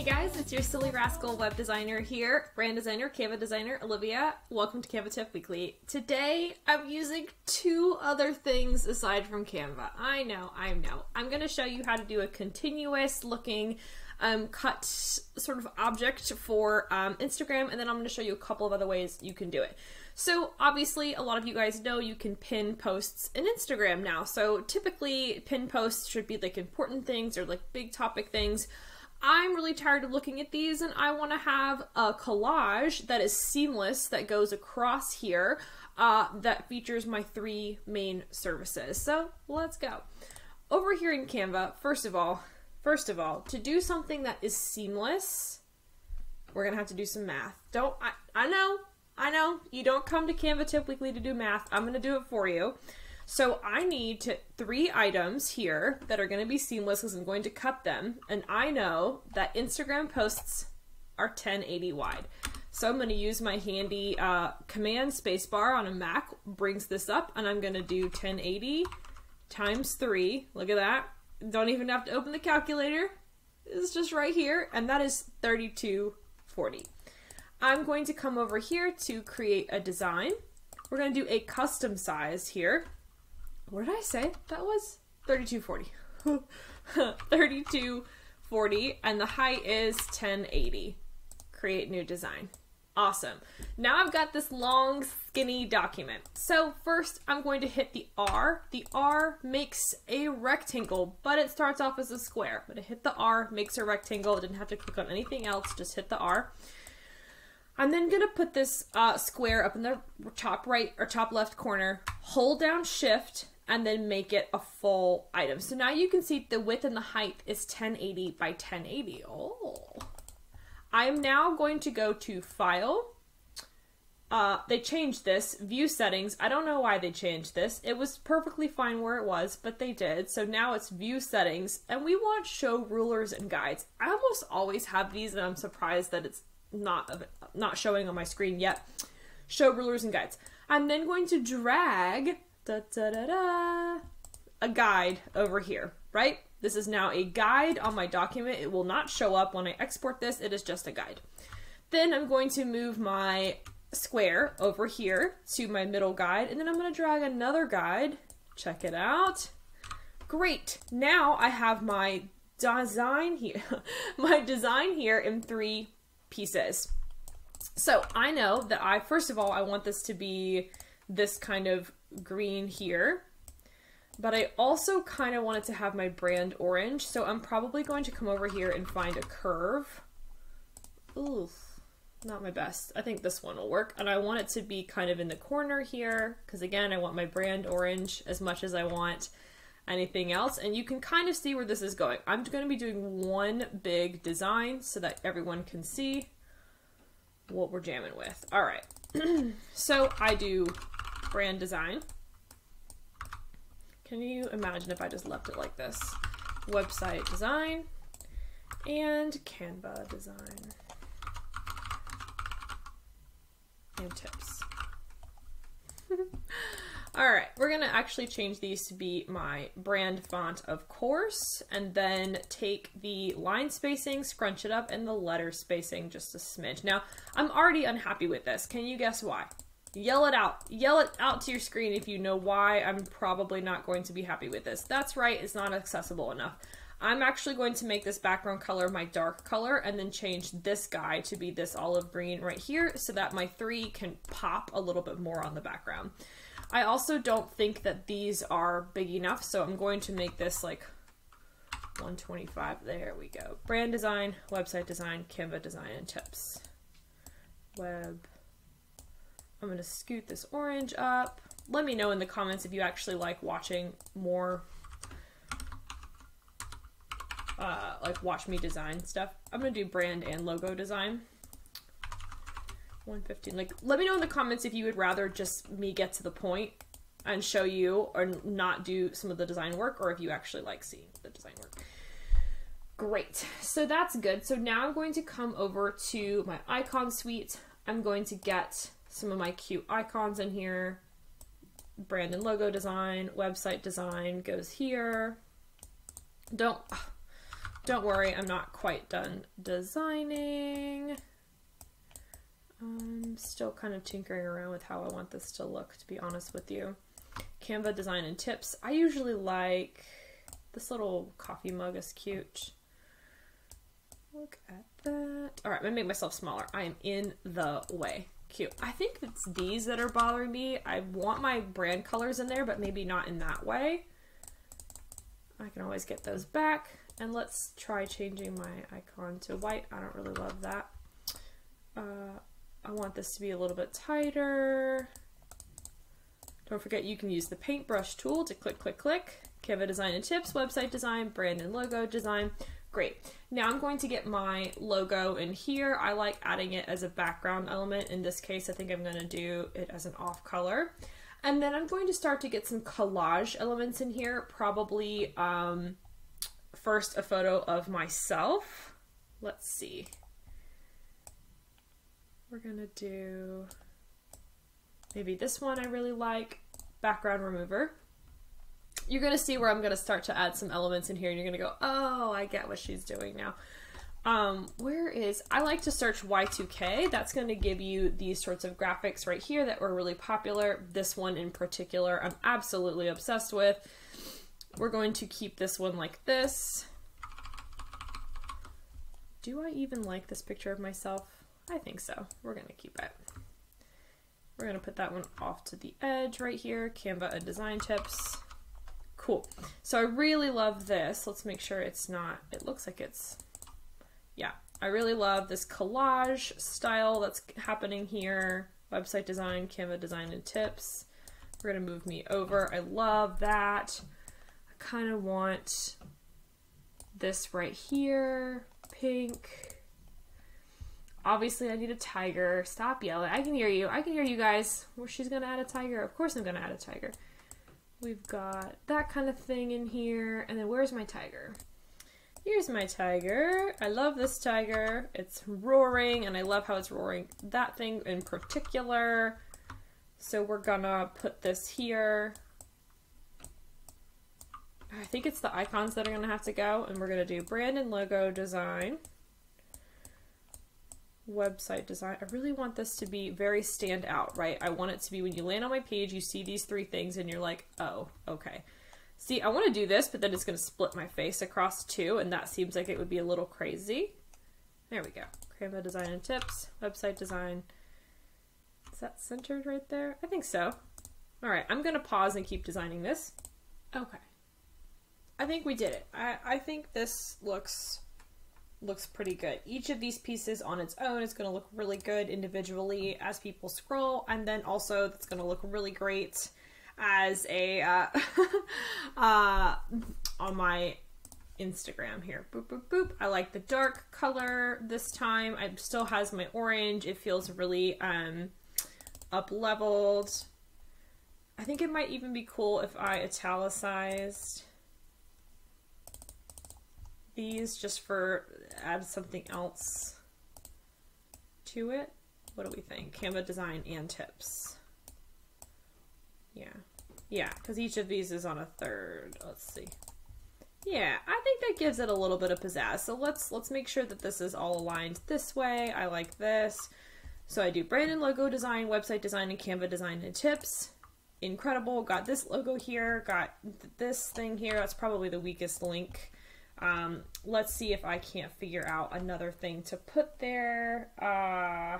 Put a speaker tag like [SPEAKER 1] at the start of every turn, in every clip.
[SPEAKER 1] Hey guys, it's your silly rascal web designer here, brand designer, Canva designer, Olivia. Welcome to Canva Tip Weekly. Today, I'm using two other things aside from Canva. I know, I know. I'm going to show you how to do a continuous looking um, cut sort of object for um, Instagram, and then I'm going to show you a couple of other ways you can do it. So obviously, a lot of you guys know you can pin posts in Instagram now. So typically, pin posts should be like important things or like big topic things. I'm really tired of looking at these and I want to have a collage that is seamless that goes across here uh, that features my three main services. So let's go. Over here in Canva, first of all, first of all, to do something that is seamless, we're gonna have to do some math. Don't I, I know, I know, you don't come to Canva Weekly to do math. I'm gonna do it for you. So I need to, three items here that are going to be seamless because I'm going to cut them. And I know that Instagram posts are 1080 wide. So I'm going to use my handy uh, command spacebar on a Mac, brings this up, and I'm going to do 1080 times 3. Look at that. Don't even have to open the calculator. It's just right here, and that is 3240. I'm going to come over here to create a design. We're going to do a custom size here. What did I say? That was 3240. 3240 and the height is 1080. Create new design. Awesome. Now I've got this long skinny document. So first I'm going to hit the R. The R makes a rectangle, but it starts off as a square. But I hit the R, makes a rectangle. I didn't have to click on anything else, just hit the R. I'm then gonna put this uh, square up in the top right or top left corner, hold down shift, and then make it a full item. So now you can see the width and the height is 1080 by 1080. Oh. I'm now going to go to File. Uh, they changed this, View Settings. I don't know why they changed this. It was perfectly fine where it was, but they did. So now it's View Settings, and we want Show Rulers and Guides. I almost always have these, and I'm surprised that it's not, not showing on my screen yet. Show Rulers and Guides. I'm then going to drag da, da, da, da, a guide over here, right? This is now a guide on my document. It will not show up when I export this. It is just a guide. Then I'm going to move my square over here to my middle guide, and then I'm going to drag another guide. Check it out. Great. Now I have my design here, my design here in three pieces. So I know that I, first of all, I want this to be this kind of green here. But I also kind of wanted to have my brand orange, so I'm probably going to come over here and find a curve. Ooh, not my best. I think this one will work. And I want it to be kind of in the corner here, because again, I want my brand orange as much as I want anything else. And you can kind of see where this is going. I'm going to be doing one big design so that everyone can see what we're jamming with. All right. so I do brand design. Can you imagine if I just left it like this? Website design and Canva design and tips. All right, we're gonna actually change these to be my brand font, of course, and then take the line spacing, scrunch it up, and the letter spacing just a smidge. Now, I'm already unhappy with this. Can you guess why? Yell it out. Yell it out to your screen if you know why I'm probably not going to be happy with this. That's right, it's not accessible enough. I'm actually going to make this background color my dark color and then change this guy to be this olive green right here so that my three can pop a little bit more on the background. I also don't think that these are big enough, so I'm going to make this like 125. There we go. Brand design, website design, Canva design, and tips. Web I'm going to scoot this orange up. Let me know in the comments if you actually like watching more, uh, like watch me design stuff. I'm going to do brand and logo design. 115. Like, let me know in the comments if you would rather just me get to the point and show you or not do some of the design work or if you actually like seeing the design work. Great. So that's good. So now I'm going to come over to my icon suite. I'm going to get some of my cute icons in here. Brand and logo design, website design goes here. Don't don't worry, I'm not quite done designing. I'm still kind of tinkering around with how I want this to look, to be honest with you. Canva design and tips. I usually like this little coffee mug is cute. Look at that. All right, I'm gonna make myself smaller. I am in the way. Cute. I think it's these that are bothering me. I want my brand colors in there, but maybe not in that way. I can always get those back. And let's try changing my icon to white. I don't really love that. Uh, I want this to be a little bit tighter. Don't forget you can use the paintbrush tool to click, click, click. Canva design and tips, website design, brand and logo design. Great. Now I'm going to get my logo in here. I like adding it as a background element. In this case, I think I'm going to do it as an off color. And then I'm going to start to get some collage elements in here, probably um, first a photo of myself. Let's see. We're gonna do maybe this one I really like, background remover. You're gonna see where I'm gonna start to add some elements in here and you're gonna go, oh, I get what she's doing now. Um, where is, I like to search Y2K. That's to give you these sorts of graphics right here that were really popular. This one in particular, I'm absolutely obsessed with. We're going to keep this one like this. Do I even like this picture of myself? I think so. We're to keep it. We're to put that one off to the edge right here. Canva and design tips. Cool. So I really love this. Let's make sure it's not, it looks like it's, yeah. I really love this collage style that's happening here. Website design, Canva design and tips. We're going to move me over. I love that. I kind of want this right here pink. Obviously, I need a tiger. Stop yelling. I can hear you. I can hear you guys. Well, she's going to add a tiger. Of course I'm going to add a tiger. We've got that kind of thing in here. And then where's my tiger? Here's my tiger. I love this tiger. It's roaring, and I love how it's roaring. That thing in particular. So we're gonna put this here. I think it's the icons that are to have to go, and we're to do brand and logo design, website design. I really want this to be very stand out, right? I want it to be when you land on my page, you see these three things, and you're like, oh, okay. See, I want to do this, but then it's going to split my face across two, and that seems like it would be a little crazy. There we go. Canva design and tips, website design. Is that centered right there? I think so. All right, I'm going to pause and keep designing this. Okay. I think we did it. I, I think this looks looks pretty good. Each of these pieces on its own is going to look really good individually as people scroll, and then also it's going to look really great as a uh, uh, on my Instagram here. Boop boop boop. I like the dark color this time. It still has my orange. It feels really um, up leveled. I think it might even be cool if I italicized these just for add something else to it. What do we think? Canva design and tips. Yeah. Yeah, because each of these is on a third. Let's see. Yeah, I think that gives it a little bit of pizzazz. So let's let's make sure that this is all aligned this way. I like this. So I do brand and logo design, website design, and Canva design and tips. Incredible. Got this logo here. Got th this thing here. That's probably the weakest link. Um, let's see if I can't figure out another thing to put there. Uh,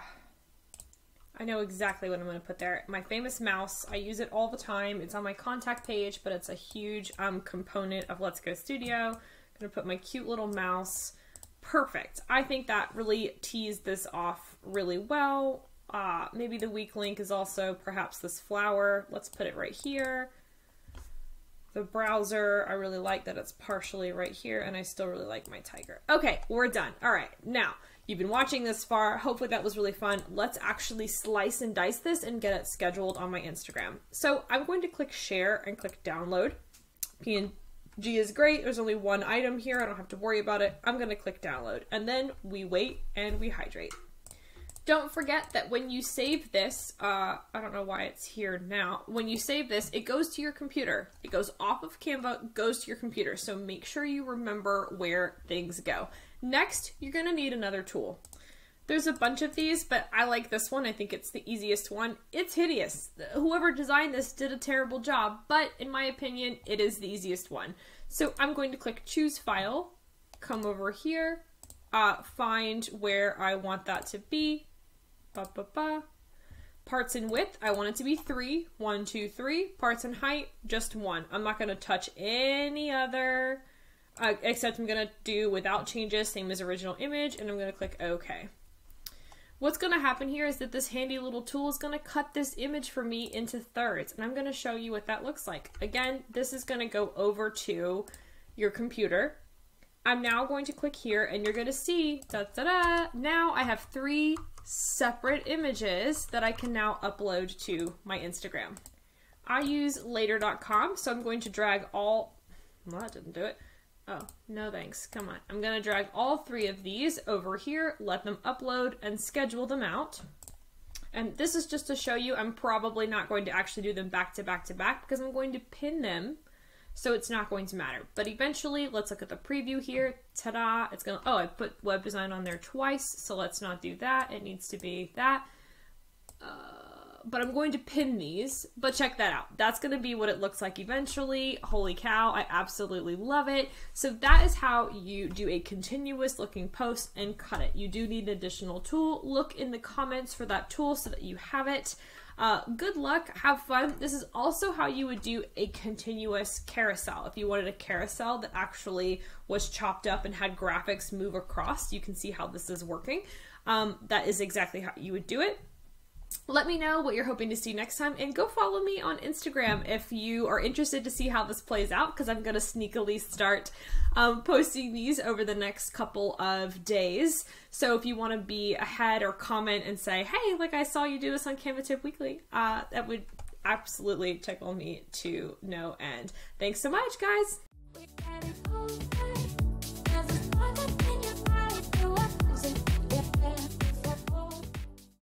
[SPEAKER 1] I know exactly what I'm going to put there. My famous mouse, I use it all the time. It's on my contact page, but it's a huge um, component of Let's Go Studio. I'm going to put my cute little mouse. Perfect. I think that really teased this off really well. Uh, maybe the weak link is also perhaps this flower. Let's put it right here. The browser, I really like that it's partially right here, and I still really like my tiger. Okay, we're done. All right, now, you've been watching this far. Hopefully that was really fun. Let's actually slice and dice this and get it scheduled on my Instagram. So I'm going to click share and click download. PNG is great. There's only one item here. I don't have to worry about it. I'm going to click download. And then we wait and we hydrate. Don't forget that when you save this, uh, I don't know why it's here now. When you save this, it goes to your computer. It goes off of Canva, goes to your computer. So make sure you remember where things go. Next, you're gonna need another tool. There's a bunch of these, but I like this one. I think it's the easiest one. It's hideous. Whoever designed this did a terrible job, but in my opinion, it is the easiest one. So I'm going to click choose file, come over here, uh, find where I want that to be, Ba, ba, ba. Parts in width, I want it to be three. One, two, three. Parts in height, just one. I'm not going to touch any other, uh, except I'm going to do without changes, same as original image, and I'm going to click OK. What's going to happen here is that this handy little tool is going to cut this image for me into thirds, and I'm going to show you what that looks like. Again, this is going to go over to your computer. I'm now going to click here, and you're going to see, da da da, now I have three separate images that I can now upload to my Instagram. I use later.com, so I'm going to drag all, well, that didn't do it. Oh, no thanks. Come on. I'm going to drag all three of these over here, let them upload, and schedule them out. And this is just to show you I'm probably not going to actually do them back to back to back because I'm going to pin them so it's not going to matter. But eventually, let's look at the preview here. Ta-da! It's gonna, oh, I put web design on there twice, so let's not do that. It needs to be that. Uh, but I'm going to pin these, but check that out. That's going to be what it looks like eventually. Holy cow, I absolutely love it. So that is how you do a continuous looking post and cut it. You do need an additional tool. Look in the comments for that tool so that you have it. Uh, good luck, have fun. This is also how you would do a continuous carousel. If you wanted a carousel that actually was chopped up and had graphics move across, you can see how this is working. Um, that is exactly how you would do it. Let me know what you're hoping to see next time and go follow me on Instagram if you are interested to see how this plays out because I'm going to sneakily start um, posting these over the next couple of days. So if you want to be ahead or comment and say, hey, like I saw you do this on Canva Tip Weekly, uh, that would absolutely tickle me to no end. Thanks so much, guys.